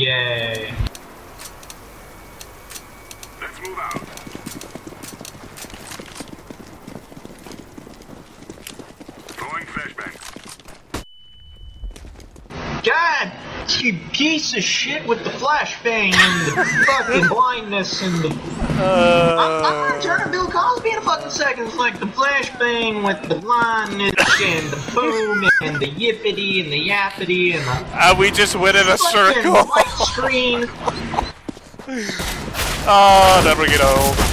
Yay. Let's move out. Throwing flashbang. God, you piece of shit with the flashbang and the fucking blindness and the. Uh, fucking second. It's like the flashbang with the blindness and the boom and the yippity and the yappity and the uh, we just went in a circle. white screen. oh, never get old.